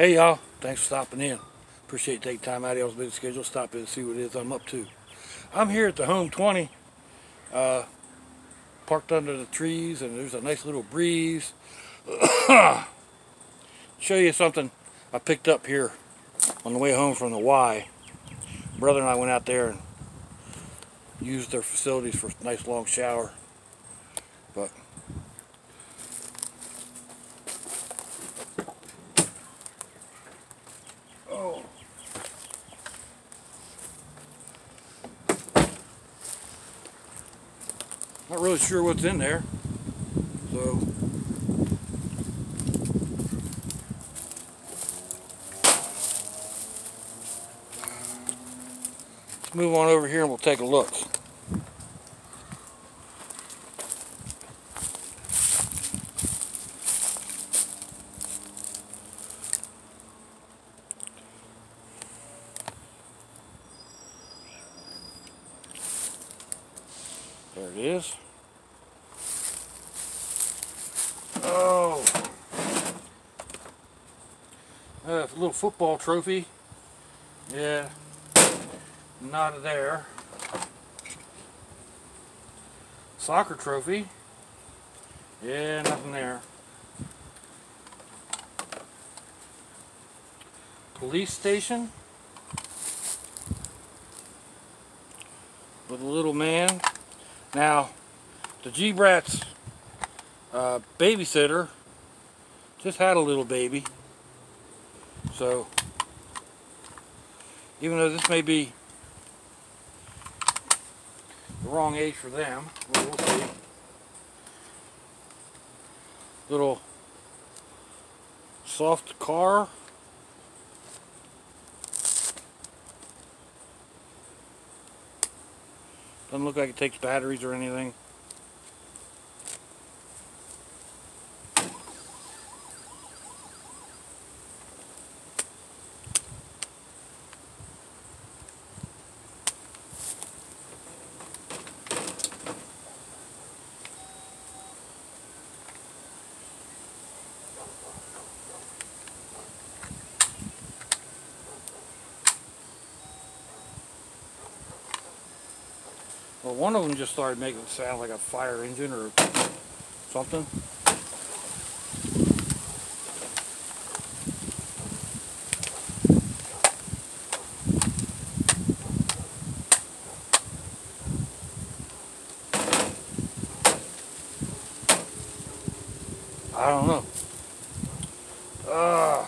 Hey y'all, thanks for stopping in. Appreciate taking time out of y'all's busy schedule. Stop in and see what it is I'm up to. I'm here at the Home 20, uh, parked under the trees, and there's a nice little breeze. Show you something I picked up here on the way home from the Y. Brother and I went out there and used their facilities for a nice long shower. But oh. Not really sure what's in there. So let's move on over here and we'll take a look. There it is. Oh. Uh, a little football trophy. Yeah. Not there. Soccer trophy. Yeah, nothing there. Police station. With a little man. Now, the G-Brats uh, babysitter just had a little baby. So, even though this may be the wrong age for them, well, we'll see. Little soft car. Doesn't look like it takes batteries or anything. Well, one of them just started making it sound like a fire engine or something. I don't know. Uh,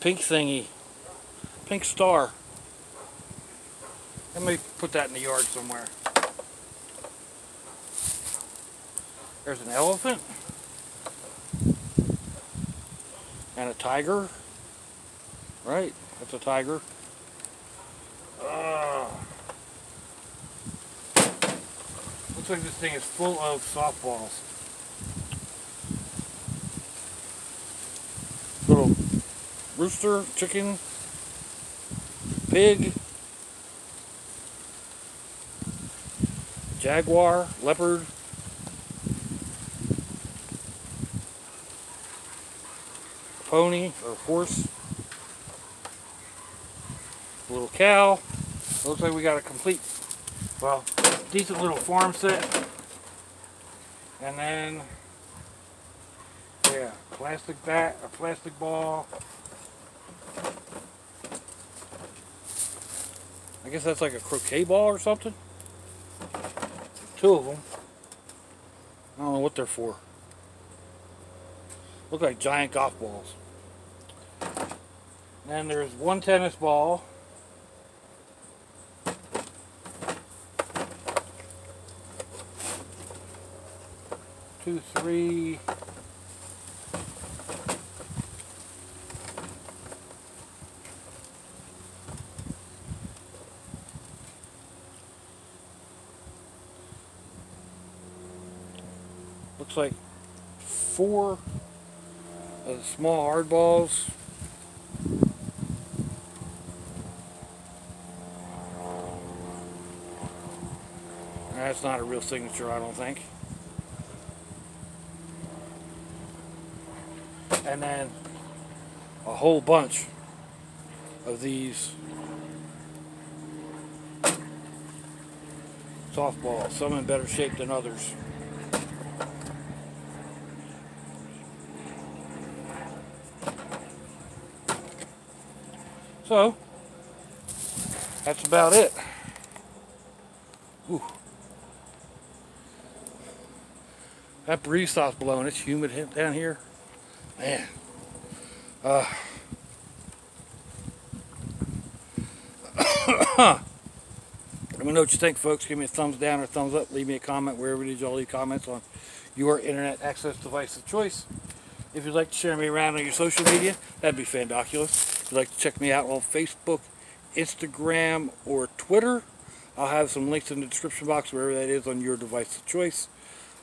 pink thingy. Pink star. Let me put that in the yard somewhere. There's an elephant. And a tiger. Right? That's a tiger. Uh, looks like this thing is full of softballs. Little rooster, chicken, pig. Jaguar, leopard, pony or horse, a little cow. Looks like we got a complete, well, decent little farm set. And then, yeah, plastic bat, a plastic ball. I guess that's like a croquet ball or something. Two of them. I don't know what they're for. Look like giant golf balls. And there's one tennis ball. Two, three. Looks like four of the small hard balls. That's not a real signature, I don't think. And then a whole bunch of these softballs, some in better shape than others. So, that's about it. Ooh. That breeze stops blowing. It's humid down here. Man. Uh, Let me know what you think, folks. Give me a thumbs down or thumbs up. Leave me a comment wherever it is y'all leave comments on your internet access device of choice. If you'd like to share me around on your social media, that'd be fandoculous. You'd like to check me out on Facebook, Instagram, or Twitter, I'll have some links in the description box wherever that is on your device of choice.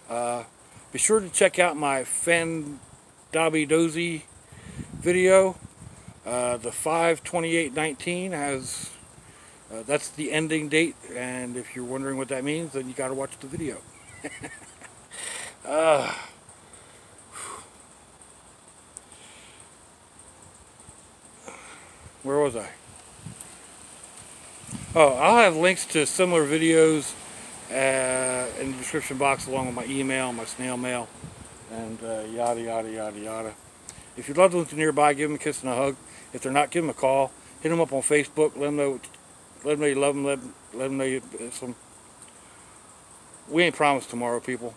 Uh, be sure to check out my Fan Dobby Dozy video. Uh, the 52819 has uh, that's the ending date, and if you're wondering what that means, then you got to watch the video. uh, where was I? Oh, I'll have links to similar videos uh, in the description box along with my email, my snail mail, and uh, yada, yada, yada, yada. If you'd love to live nearby, give them a kiss and a hug. If they're not, give them a call. Hit them up on Facebook. Let them know let them know you love them. Let, let them know you some. We ain't promised tomorrow, people.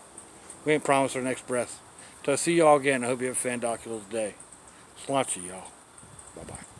We ain't promised our next breath. So I see y'all again. I hope you have a fandoculous day. Sláinte y'all. Bye-bye.